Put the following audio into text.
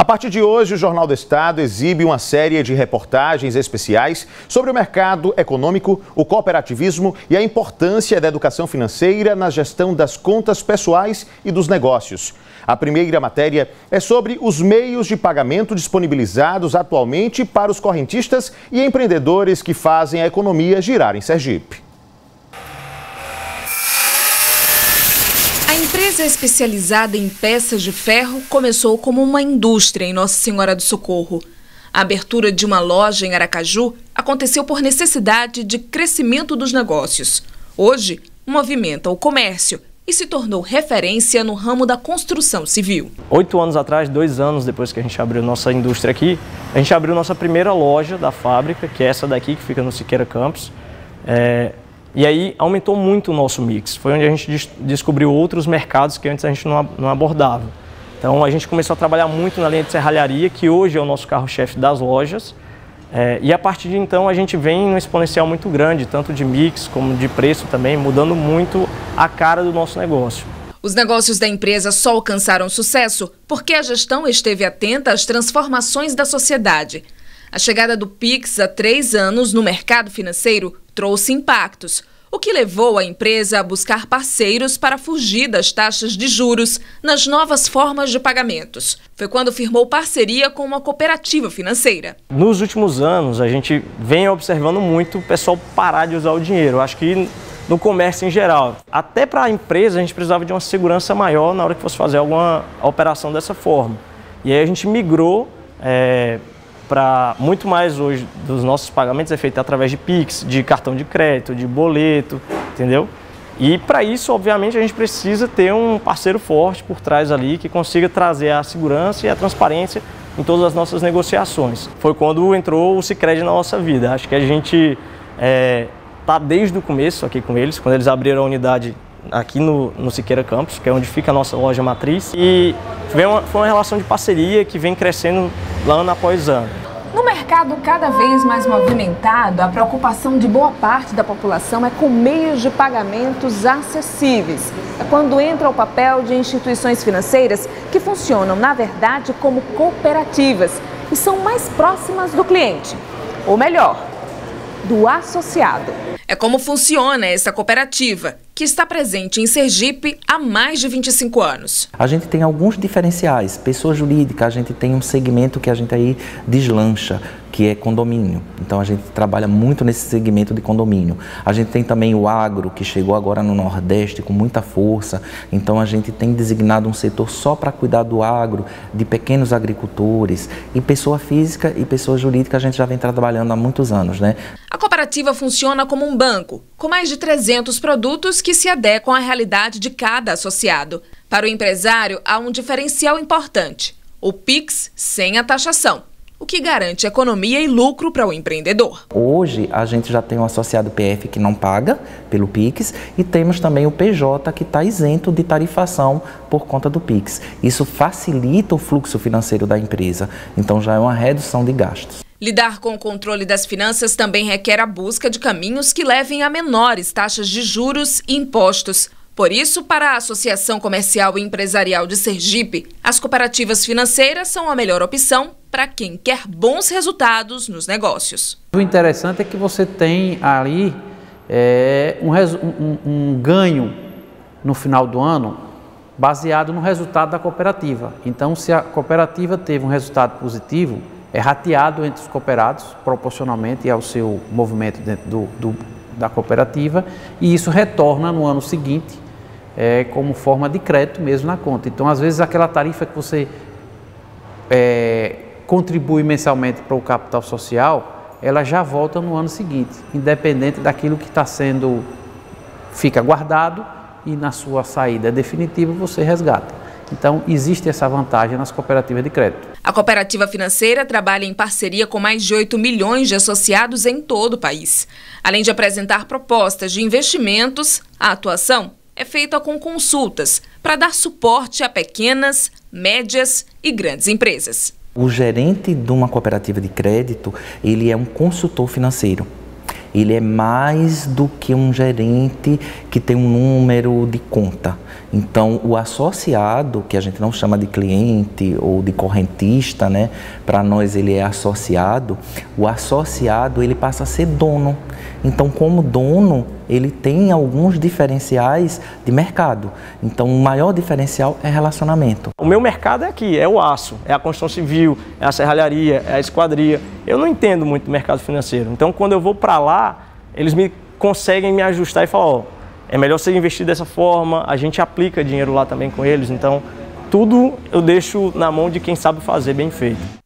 A partir de hoje, o Jornal do Estado exibe uma série de reportagens especiais sobre o mercado econômico, o cooperativismo e a importância da educação financeira na gestão das contas pessoais e dos negócios. A primeira matéria é sobre os meios de pagamento disponibilizados atualmente para os correntistas e empreendedores que fazem a economia girar em Sergipe. Empresa especializada em peças de ferro começou como uma indústria em Nossa Senhora do Socorro. A abertura de uma loja em Aracaju aconteceu por necessidade de crescimento dos negócios. Hoje, movimenta o comércio e se tornou referência no ramo da construção civil. Oito anos atrás, dois anos depois que a gente abriu nossa indústria aqui, a gente abriu nossa primeira loja da fábrica, que é essa daqui, que fica no Siqueira Campos. É, e aí aumentou muito o nosso mix. Foi onde a gente descobriu outros mercados que antes a gente não, não abordava. Então a gente começou a trabalhar muito na linha de serralharia, que hoje é o nosso carro-chefe das lojas. É, e a partir de então a gente vem num exponencial muito grande, tanto de mix como de preço também, mudando muito a cara do nosso negócio. Os negócios da empresa só alcançaram sucesso porque a gestão esteve atenta às transformações da sociedade. A chegada do Pix há três anos no mercado financeiro trouxe impactos, o que levou a empresa a buscar parceiros para fugir das taxas de juros nas novas formas de pagamentos. Foi quando firmou parceria com uma cooperativa financeira. Nos últimos anos, a gente vem observando muito o pessoal parar de usar o dinheiro. Acho que no comércio em geral. Até para a empresa, a gente precisava de uma segurança maior na hora que fosse fazer alguma operação dessa forma. E aí a gente migrou é, para muito mais hoje dos nossos pagamentos é feito através de Pix, de cartão de crédito, de boleto, entendeu? E para isso, obviamente, a gente precisa ter um parceiro forte por trás ali que consiga trazer a segurança e a transparência em todas as nossas negociações. Foi quando entrou o Sicredi na nossa vida. Acho que a gente é, tá desde o começo aqui com eles, quando eles abriram a unidade aqui no, no Siqueira Campus, que é onde fica a nossa loja matriz. E foi uma, foi uma relação de parceria que vem crescendo ano após ano. Mercado cada vez mais movimentado, a preocupação de boa parte da população é com meios de pagamentos acessíveis. É quando entra o papel de instituições financeiras que funcionam, na verdade, como cooperativas e são mais próximas do cliente. Ou melhor, do associado. É como funciona essa cooperativa, que está presente em Sergipe há mais de 25 anos. A gente tem alguns diferenciais. Pessoa jurídica, a gente tem um segmento que a gente aí deslancha que é condomínio. Então a gente trabalha muito nesse segmento de condomínio. A gente tem também o agro, que chegou agora no Nordeste com muita força. Então a gente tem designado um setor só para cuidar do agro, de pequenos agricultores. E pessoa física e pessoa jurídica a gente já vem trabalhando há muitos anos, né? A cooperativa funciona como um banco, com mais de 300 produtos que se adequam à realidade de cada associado. Para o empresário, há um diferencial importante: o PIX sem a taxação o que garante economia e lucro para o empreendedor. Hoje a gente já tem um associado PF que não paga pelo Pix e temos também o PJ que está isento de tarifação por conta do Pix. Isso facilita o fluxo financeiro da empresa, então já é uma redução de gastos. Lidar com o controle das finanças também requer a busca de caminhos que levem a menores taxas de juros e impostos. Por isso, para a Associação Comercial e Empresarial de Sergipe, as cooperativas financeiras são a melhor opção para quem quer bons resultados nos negócios. O interessante é que você tem ali é, um, um, um ganho no final do ano baseado no resultado da cooperativa. Então, se a cooperativa teve um resultado positivo, é rateado entre os cooperados proporcionalmente ao seu movimento dentro do, do, da cooperativa e isso retorna no ano seguinte é, como forma de crédito mesmo na conta. Então, às vezes, aquela tarifa que você é, contribui mensalmente para o capital social, ela já volta no ano seguinte, independente daquilo que está sendo, fica guardado e na sua saída definitiva você resgata. Então, existe essa vantagem nas cooperativas de crédito. A cooperativa financeira trabalha em parceria com mais de 8 milhões de associados em todo o país. Além de apresentar propostas de investimentos, a atuação é feita com consultas para dar suporte a pequenas, médias e grandes empresas. O gerente de uma cooperativa de crédito, ele é um consultor financeiro. Ele é mais do que um gerente que tem um número de conta. Então, o associado, que a gente não chama de cliente ou de correntista, né? Para nós ele é associado. O associado, ele passa a ser dono. Então, como dono, ele tem alguns diferenciais de mercado. Então, o maior diferencial é relacionamento. O meu mercado é aqui, é o aço, é a construção civil, é a serralharia, é a esquadria. Eu não entendo muito do mercado financeiro. Então, quando eu vou para lá, eles me conseguem me ajustar e falar, ó, é melhor você investir dessa forma, a gente aplica dinheiro lá também com eles. Então, tudo eu deixo na mão de quem sabe fazer bem feito.